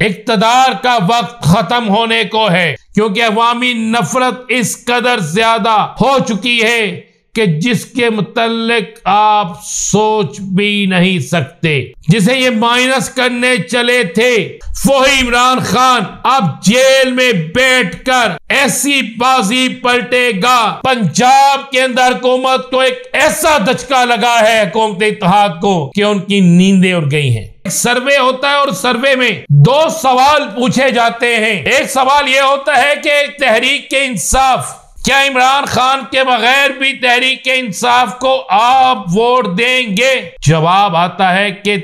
اقتدار کا وقت ختم ہونے کو ہے، کیونکہ عوامی نفرت اس قدر زیادہ ہو چکی ہے کہ جس کے متعلق آپ سوچ بھی نہیں سکتے۔ جسے یہ مائنس کرنے چلے تھے۔ وہی عمران خان اب جیل میں بیٹھ کر ایسی بازی پلٹے گا۔ پنجاب کے اندر حکومت کو ایک ایسا دچکا لگا ہے حکومت اتحاد کو کہ ان کی نیندیں اڑ گئی ہیں۔ ایک سروے ہوتا ہے اور سروے میں دو سوال پوچھے جاتے ہیں۔ ایک سوال یہ ہوتا ہے کہ تحریک کے انصاف، کیا عمران خان کے بغیر بھی تحریک انصاف کو آپ ووٹ دیں گے؟ جواب آتا ہے کہ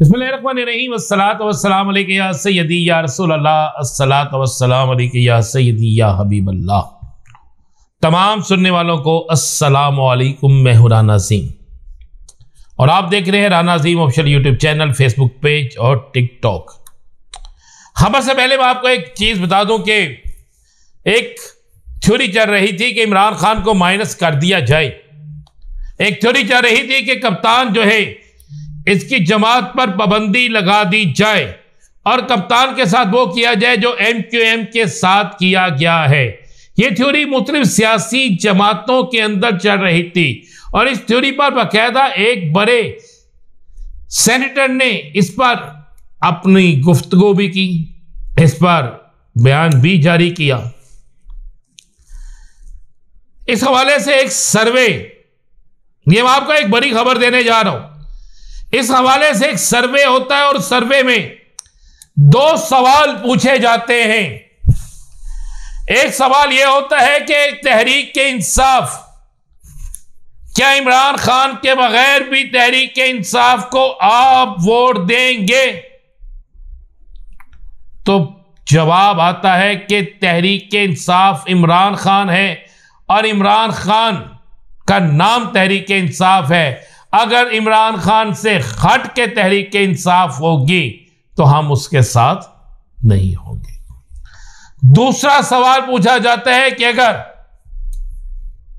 بسم اللہ الرحمن الرحیم۔ السلام والسلام علیکم یا سیدی یا رسول اللہ۔ السلام والسلام علیکم یا سیدی یا حبیب اللہ۔ تمام سننے والوں کو السلام علیکم، میں ہوں رانا عظیم۔ اور آپ دیکھ رہے ہیں Rana Azeem official YouTube channel Facebook page اور ٹک ٹاک۔ خبر سے پہلے میں آپ کو ایک چیز بتا دوں کہ ایک تھیوری چل رہی تھی کہ عمران خان کو مائنس کر دیا جائے۔ ایک تھیوری چل رہی تھی کہ کپتان جو ہے، اس کی جماعت پر پابندی لگا دی جائے اور کپتان کے ساتھ وہ کیا جائے جو ایم کیو ایم کے ساتھ کیا گیا ہے۔ یہ تھیوری مختلف سیاسی جماعتوں کے اندر چل رہی تھی اور اس تھیوری پر باقاعدہ ایک بڑے سینیٹر نے اس پر اپنی گفتگو بھی کی، اس پر بیان بھی جاری کیا۔ اس حوالے سے ایک سروے، یہ میں آپ کو ایک بڑی خبر دینے جا رہا ہوں۔ اس حوالے سے ایک سروے ہوتا ہے اور سروے میں دو سوال پوچھے جاتے ہیں۔ ایک سوال یہ ہوتا ہے کہ تحریک کے انصاف، کیا عمران خان کے بغیر بھی تحریک کے انصاف کو آپ ووٹ دیں گے؟ تو جواب آتا ہے کہ تحریک انصاف عمران خان ہے اور عمران خان کا نام تحریک انصاف ہے۔ اگر عمران خان سے ہٹ کے تحریک انصاف ہوگی تو ہم اس کے ساتھ نہیں ہوں۔ دوسرا سوال پوچھا جاتا ہے کہ اگر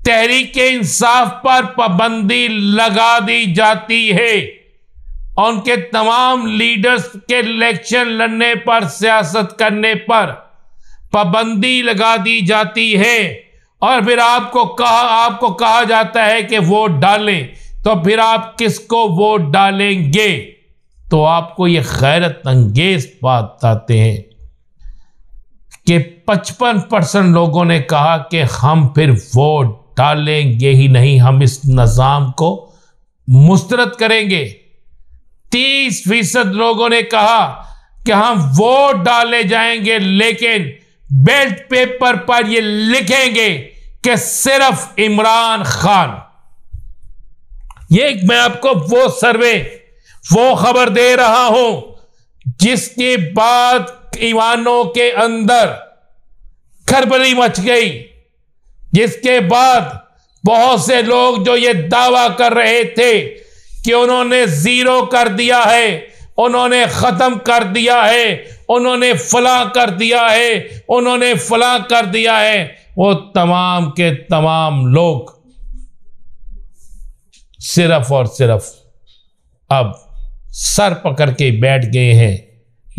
تحریک انصاف پر پابندی لگا دی جاتی ہے ان کے تمام لیڈرز کے الیکشن لڑنے پر، سیاست کرنے پر پابندی لگا دی جاتی ہے، اور پھر آپ کو کہا، آپ کو کہا جاتا ہے کہ ووٹ ڈالیں، تو پھر آپ کس کو ووٹ ڈالیں گے؟ تو آپ کو یہ خیرت انگیز بات بتاتے ہیں۔ کہ پچپن پرسنٹ لوگوں نے کہا کہ ہم پھر ووٹ ڈالیں گے ہی نہیں، ہم اس نظام کو مسترد کریں گے۔ تیس فیصد لوگوں نے کہا کہ ہم ووٹ ڈالے جائیں گے، لیکن بیلٹ پیپر پر یہ لکھیں گے کہ صرف عمران خان۔ یہ میں آپ کو وہ سروے، وہ خبر دے رہا ہوں جس کے بعد ایوانوں کے اندر کھربری مچ گئی، جس کے بعد بہت سے لوگ جو یہ دعویٰ کر رہے تھے کہ انہوں نے زیرو کر دیا ہے، انہوں نے ختم کر دیا ہے، انہوں نے فلاں کر دیا ہے، انہوں نے فلاں کر دیا ہے، وہ تمام کے تمام لوگ صرف اور صرف اب سر پکڑ کے بیٹھ گئے ہیں۔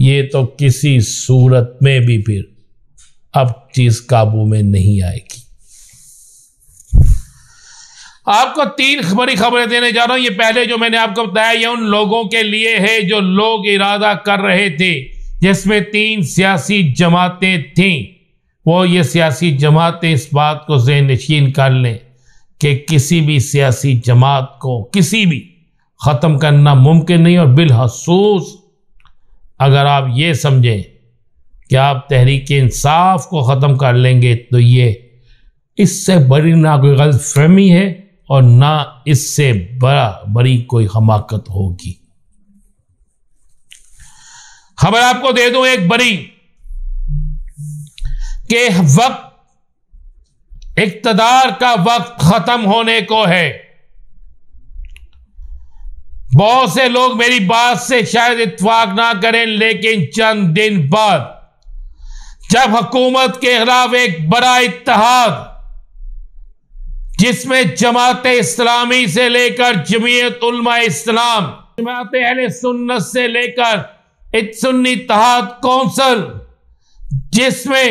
یہ تو کسی صورت میں بھی پھر اب چیز قابو میں نہیں آئے گی۔ آپ کو تین بڑی خبریں دینے جا رہا ہوں۔ یہ پہلے جو میں نے آپ کو بتایا، یہ ان لوگوں کے لیے ہے جو لوگ ارادہ کر رہے تھے، جس میں تین سیاسی جماعتیں تھیں۔ وہ یہ سیاسی جماعتیں اس بات کو ذہن نشین کر لیں کہ کسی بھی سیاسی جماعت کو کسی بھی ختم کرنا ممکن نہیں اور بالحصوص اگر آپ یہ سمجھیں کہ آپ تحریک انصاف کو ختم کر لیں گے تو یہ اس سے بڑی نہ کوئی غلط فہمی ہے اور نہ اس سے بڑا، بڑی کوئی حماقت ہوگی۔ خبر آپ کو دے دوں ایک بڑی کہ وقت، اقتدار کا وقت ختم ہونے کو ہے۔ بہت سے لوگ میری بات سے شاید اتفاق نہ کریں، لیکن چند دن بعد جب حکومت کے خلاف ایک بڑا اتحاد، جس میں جماعت اسلامی سے لے کر جمعیت علماء اسلام، جماعت اہل سنت سے لے کر سنی اتحاد کونسل، جس میں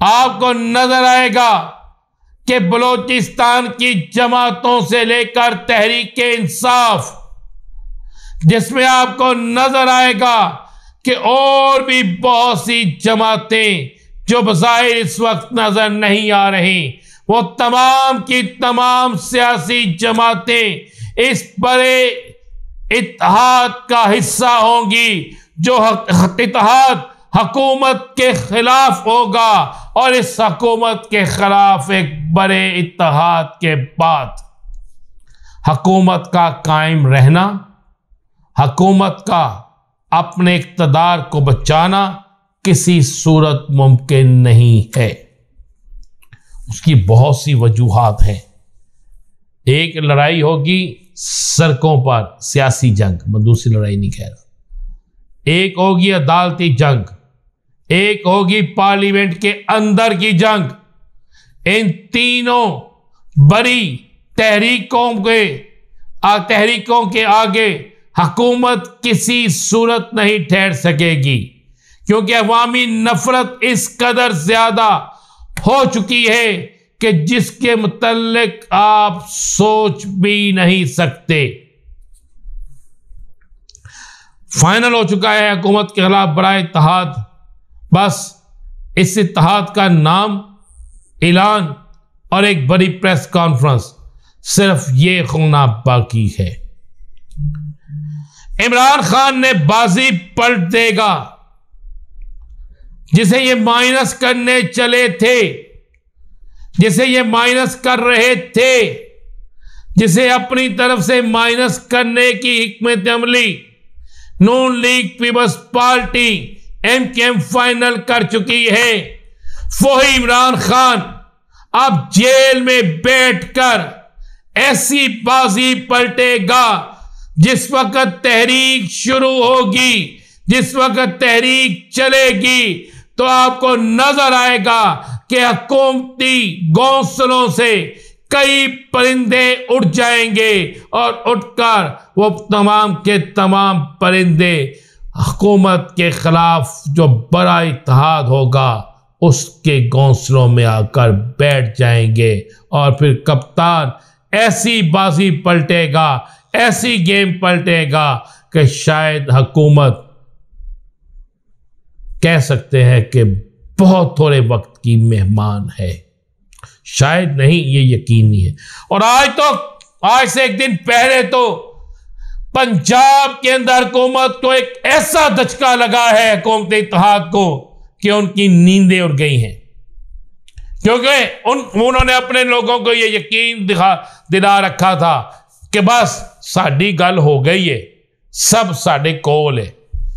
آپ کو نظر آئے گا کہ بلوچستان کی جماعتوں سے لے کر تحریک انصاف، جس میں آپ کو نظر آئے گا کہ اور بھی بہت سی جماعتیں جو بظاہر اس وقت نظر نہیں آ رہی، وہ تمام کی تمام سیاسی جماعتیں اس بڑے اتحاد کا حصہ ہوں گی جو اتحاد حکومت کے خلاف ہوگا اور اس حکومت کے خلاف ایک بڑے اتحاد کے بعد حکومت کا قائم رہنا، حکومت کا اپنے اقتدار کو بچانا کسی صورت ممکن نہیں ہے۔ اس کی بہت سی وجوہات ہیں۔ ایک لڑائی ہوگی سڑکوں پر، سیاسی جنگ، میں دوسری لڑائی نہیں کہہ رہا۔ ایک ہوگی عدالتی جنگ ایک ہوگی پارلیمنٹ کے اندر کی جنگ۔ ان تینوں بڑی تحریکوں کے تحریکوں کے آگے حکومت کسی صورت نہیں ٹھہر سکے گی۔ کیونکہ عوامی نفرت اس قدر زیادہ ہو چکی ہے کہ جس کے متعلق آپ سوچ بھی نہیں سکتے۔ فائنل ہو چکا ہے حکومت کے خلاف برائے اتحاد۔ بس اس اتحاد کا نام اعلان اور ایک بڑی پریس کانفرنس صرف یہ ہونا باقی ہے۔ عمران خان نے بازی پلٹ دے گا۔ جسے یہ مائنس کرنے چلے تھے، جسے یہ مائنس کر رہے تھے، جسے اپنی طرف سے مائنس کرنے کی حکمت عملی، Noon League Peoples Party M Q M final کر چکی ہے۔ فوہی عمران خان، اب جیل میں بیٹھ کر ایسی بازی پلٹے گا، جس وقت تحریک شروع ہوگی، جس وقت تحریک چلے گی، تو آپ کو نظر آئے گا کہ حکومتی گونسلوں سے کئی پرندے اٹھ جائیں گے اور اٹھ کر وہ تمام کے تمام پرندے حکومت کے خلاف جو بڑا اتحاد ہوگا، اس کے گونسلوں میں آ کر بیٹھ جائیں گے اور پھر کپتان ایسی بازی پلٹے گا، ایسی گیم پلٹے گا کہ شاید حکومت کہہ سکتے ہیں کہ بہت تھوڑے وقت کی مہمان ہے۔ شاید نہیں، یہ یقینی ہے۔ اور آج تو، آج سے ایک دن پہلے تو پنجاب کے اندر حکومت کو ایک ایسا دچکا لگا ہے حکومت اتحاد کو کہ ان کی نیندیں اڑ گئی ہیں۔ کیونکہ ان انہوں نے اپنے لوگوں کو یہ یقین دکھا دلا رکھا تھا کہ بس ساڈی گل ہو گئی ہے، سب ساڈے کول ہے۔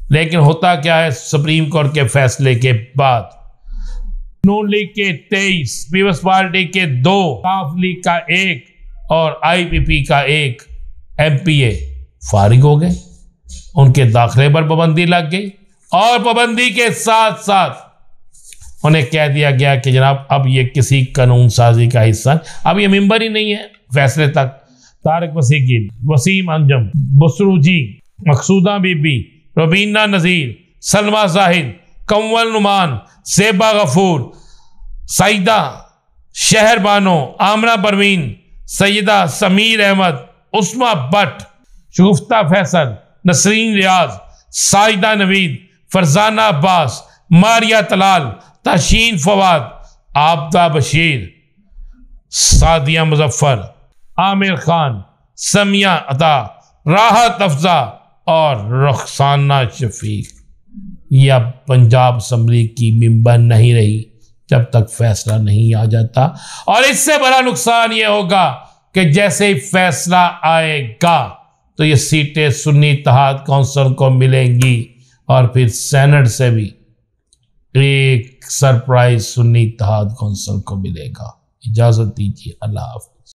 لیکن ہوتا کیا ہے، سپریم کورٹ کے فیصلے کے بعد۔ نون لیگ کے تیئیس پیپلس پارٹی کے دو کاف لیگ کا ایک اور آئی پی پی کا ایک ایم پی اے۔ فارغ ہو گئے، ان کے داخلے پر پابندی لگ گئی اور پابندی کے ساتھ ساتھ انہیں کہہ دیا گیا کہ جناب اب یہ کسی قانون سازی کا حصہ، اب یہ ممبر ہی نہیں ہے۔ فیصلے تک۔ تارک وسیقین وسیم انجم، بسرو جی مقصودہ بی بی، ربینہ نذیر، سلمہ زاہد کنول نمان سیبا غفور، سعیدہ شہر بانو آمرہ پروین، سیدہ سمیر احمد، عثمہ بٹ شگفتہ فیصل، نسرین ریاض سائدہ نوید، فرزانہ عباس، ماریا تلال تشین فواد، آبدہ بشیر سعدیہ مظفر، عامر خان، سمیہ عطا، راحت افزا اور رخسانہ شفیق۔ یہ اب پنجاب اسمبلی کی ممبر نہیں رہی جب تک فیصلہ نہیں آ جاتا۔ اور اس سے بڑا نقصان یہ ہوگا کہ جیسے ہی فیصلہ آئے گا۔ تو یہ سیٹیں سنی اتحاد کونسل کو ملیں گی اور پھر سینٹ سے بھی ایک سرپرائز سنی اتحاد کونسل کو ملے گا۔ اجازت دیجیے اللہ حافظ۔